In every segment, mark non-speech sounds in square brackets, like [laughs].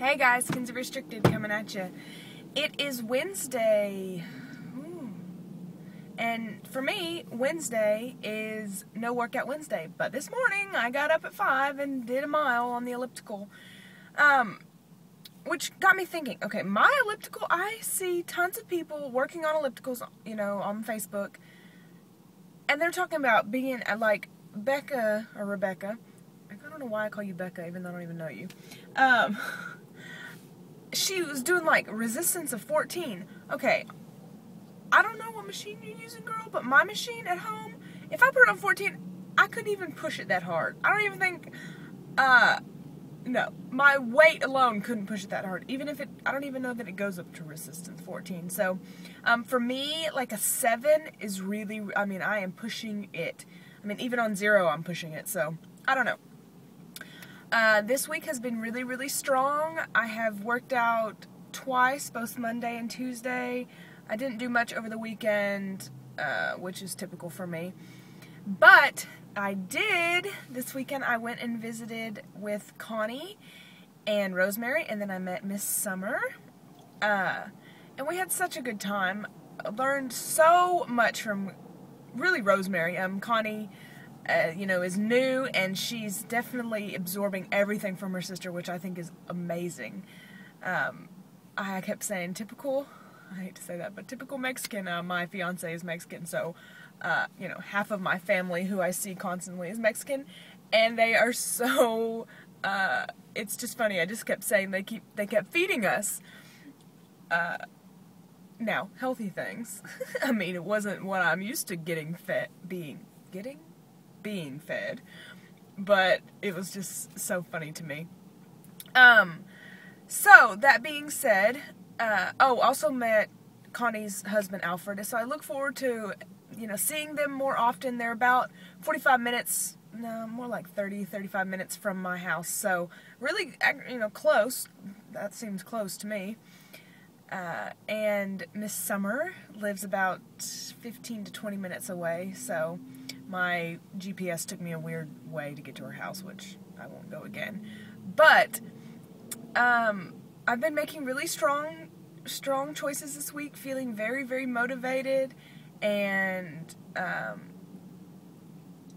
Hey guys, Kenze Restricted coming at you. It is Wednesday. And for me, Wednesday is no workout Wednesday. But this morning, I got up at 5 and did a mile on the elliptical. Um, which got me thinking, okay, my elliptical, I see tons of people working on ellipticals, you know, on Facebook. And they're talking about being uh, like Becca or Rebecca. I don't know why I call you Becca, even though I don't even know you. Um, [laughs] she was doing like resistance of 14. Okay, I don't know what machine you're using, girl, but my machine at home, if I put it on 14, I couldn't even push it that hard. I don't even think, uh, no, my weight alone couldn't push it that hard. Even if it, I don't even know that it goes up to resistance 14. So, um, for me, like a 7 is really, I mean, I am pushing it. I mean, even on zero, I'm pushing it. So, I don't know. Uh, this week has been really, really strong. I have worked out twice, both Monday and Tuesday. I didn't do much over the weekend, uh, which is typical for me. But I did. This weekend I went and visited with Connie and Rosemary, and then I met Miss Summer. Uh, and we had such a good time. Learned so much from really Rosemary. Um, Connie uh, you know, is new, and she's definitely absorbing everything from her sister, which I think is amazing. Um, I kept saying typical. I hate to say that, but typical Mexican. Uh, my fiance is Mexican, so uh, you know, half of my family who I see constantly is Mexican, and they are so. Uh, it's just funny. I just kept saying they keep they kept feeding us. Uh, now healthy things. [laughs] I mean, it wasn't what I'm used to getting fed, being getting being fed. But it was just so funny to me. Um, so that being said, uh, oh, also met Connie's husband Alfred. So I look forward to, you know, seeing them more often. They're about 45 minutes, no, more like 30, 35 minutes from my house. So really, you know, close. That seems close to me. Uh, and Miss Summer lives about 15 to 20 minutes away. So my GPS took me a weird way to get to her house, which I won't go again. But um, I've been making really strong, strong choices this week, feeling very, very motivated, and um,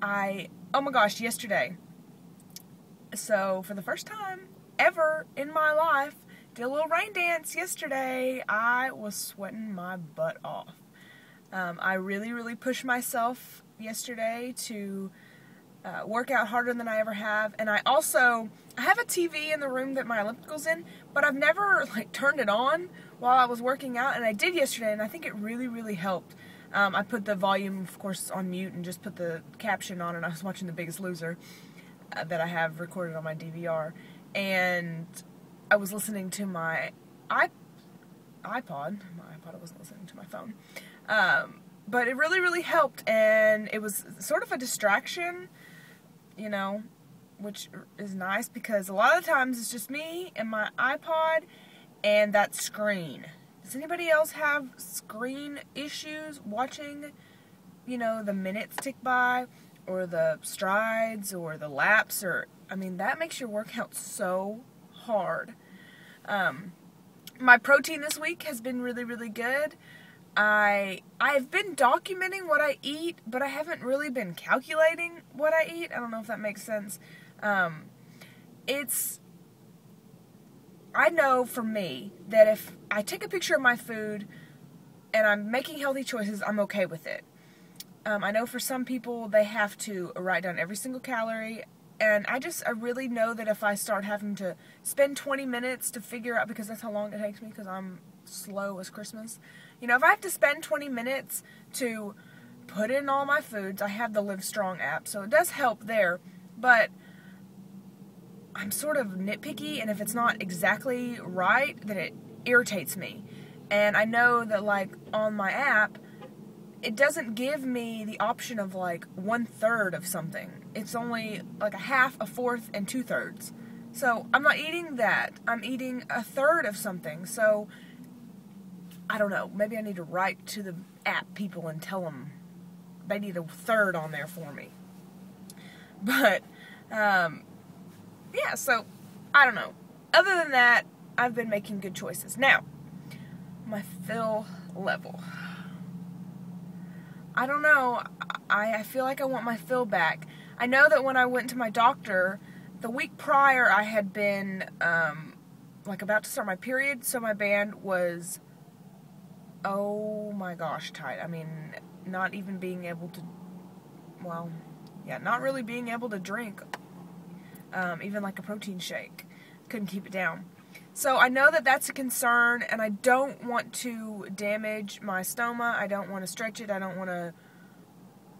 I oh my gosh, yesterday. So for the first time ever in my life, did a little rain dance yesterday. I was sweating my butt off. Um, I really, really pushed myself yesterday to uh, work out harder than I ever have. And I also I have a TV in the room that my elliptical's in, but I've never like turned it on while I was working out. And I did yesterday, and I think it really really helped. Um, I put the volume, of course, on mute and just put the caption on, and I was watching The Biggest Loser uh, that I have recorded on my DVR, and I was listening to my iPod. My iPod. I wasn't listening to my phone. Um, but it really, really helped, and it was sort of a distraction, you know, which is nice because a lot of times it's just me and my iPod and that screen. Does anybody else have screen issues watching, you know, the minutes tick by, or the strides, or the laps, or I mean, that makes your workout so hard. Um, my protein this week has been really, really good. I I've been documenting what I eat, but I haven't really been calculating what I eat. I don't know if that makes sense. Um, it's I know for me that if I take a picture of my food and I'm making healthy choices, I'm okay with it. Um, I know for some people they have to write down every single calorie, and I just I really know that if I start having to spend 20 minutes to figure out because that's how long it takes me because I'm slow as Christmas. You know, if I have to spend 20 minutes to put in all my foods, I have the Live Strong app, so it does help there. But I'm sort of nitpicky, and if it's not exactly right, then it irritates me. And I know that, like, on my app, it doesn't give me the option of like one third of something. It's only like a half, a fourth, and two thirds. So I'm not eating that. I'm eating a third of something. So I don't know. Maybe I need to write to the app people and tell them they need a third on there for me. But, um, yeah, so I don't know. Other than that, I've been making good choices. Now, my fill level. I don't know. I, I feel like I want my fill back. I know that when I went to my doctor, the week prior I had been um, like about to start my period, so my band was oh my gosh tight. I mean, not even being able to, well, yeah, not really being able to drink um, even like a protein shake. Couldn't keep it down. So I know that that's a concern, and I don't want to damage my stoma. I don't want to stretch it. I don't want to.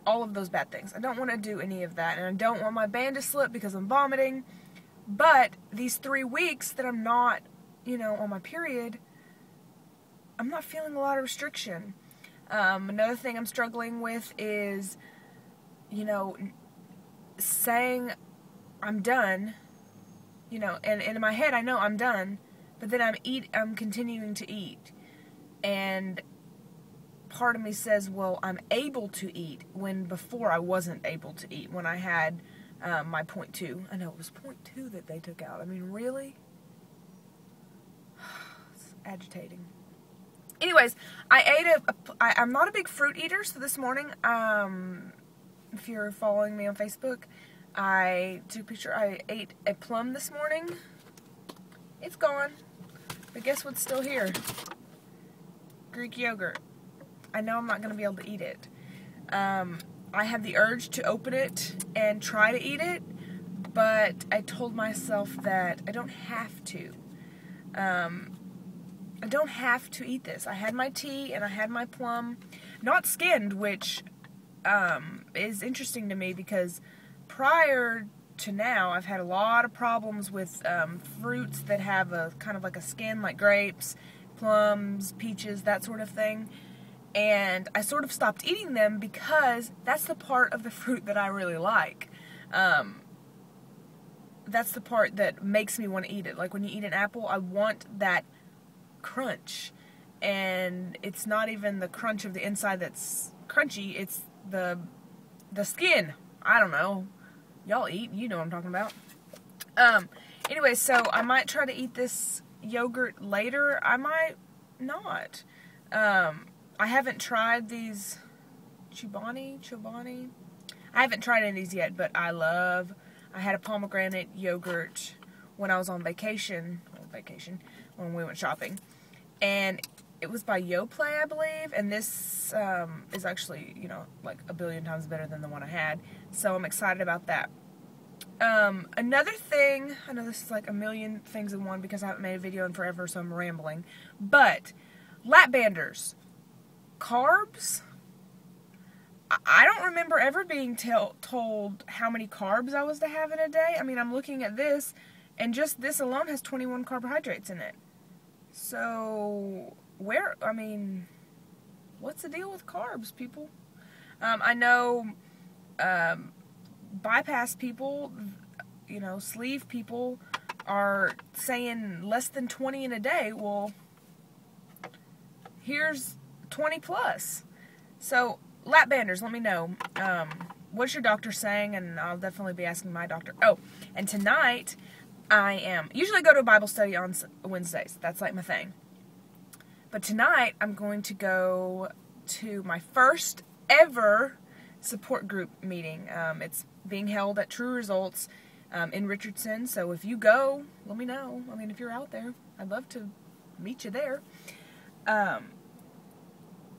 All of those bad things. I don't want to do any of that, and I don't want my band to slip because I'm vomiting. But these three weeks that I'm not, you know, on my period, I'm not feeling a lot of restriction. Um, another thing I'm struggling with is, you know, saying I'm done, you know, and, and in my head I know I'm done, but then I'm eat I'm continuing to eat. And part of me says, well, I'm able to eat when before I wasn't able to eat when I had um, my point two. I know it was point two that they took out. I mean, really? [sighs] it's agitating. Anyways, I ate a. a I, I'm not a big fruit eater, so this morning, um, if you're following me on Facebook, I took a picture. I ate a plum this morning. It's gone. But guess what's still here? Greek yogurt. I know I'm not going to be able to eat it. Um, I had the urge to open it and try to eat it, but I told myself that I don't have to. Um, I don't have to eat this. I had my tea and I had my plum, not skinned, which um, is interesting to me because prior to now, I've had a lot of problems with um, fruits that have a kind of like a skin, like grapes, plums, peaches, that sort of thing. And I sort of stopped eating them because that's the part of the fruit that I really like. Um, that's the part that makes me want to eat it. Like when you eat an apple, I want that crunch. And it's not even the crunch of the inside that's crunchy, it's the the skin. I don't know y'all eat. You know what I'm talking about. Um, anyway, so I might try to eat this yogurt later. I might not. Um, I haven't tried these Chobani, Chobani. I haven't tried any of these yet, but I love. I had a pomegranate yogurt when I was on vacation. Vacation when we went shopping, and it was by Yoplait, I believe, and this um, is actually, you know, like a billion times better than the one I had. So I'm excited about that. Um, another thing, I know this is like a million things in one because I haven't made a video in forever, so I'm rambling. But lap banders, carbs. I don't remember ever being told how many carbs I was to have in a day. I mean, I'm looking at this, and just this alone has 21 carbohydrates in it. So where, I mean, what's the deal with carbs, people? Um, I know um, bypass people, you know, sleeve people are saying less than 20 in a day. Well, here's 20 plus. So, lap banders, let me know. Um, what's your doctor saying? And I'll definitely be asking my doctor. Oh, and tonight I am, usually I go to a Bible study on Wednesdays. That's like my thing. But tonight I'm going to go to my first ever support group meeting. Um, it's being held at True Results um, in Richardson. So if you go, let me know. I mean, if you're out there, I'd love to meet you there. Um,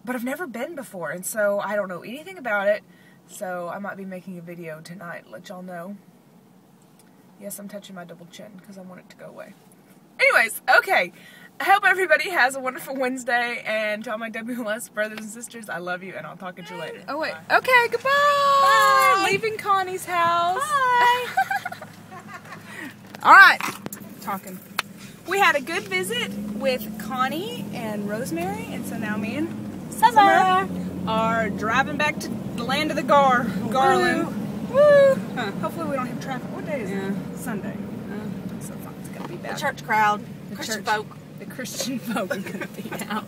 but I've never been before, and so I don't know anything about it. So I might be making a video tonight, let y'all know. Yes, I'm touching my double chin because I want it to go away. Anyways, okay. I hope everybody has a wonderful Wednesday, and to all my WLS brothers and sisters, I love you, and I'll talk to you later. Oh, wait. Bye. Okay, goodbye. Bye. Leaving Connie's house. Bye. [laughs] all right. Talking. We had a good visit with Connie and Rosemary, and so now me and Summer, are driving back to the land of the Gar, Garland. Woo! Woo. Huh. Hopefully we don't have traffic. What day is yeah. it? Sunday. So it's gonna be bad. The church crowd. The Christian church. folk [laughs] the Christian folk are going to be out.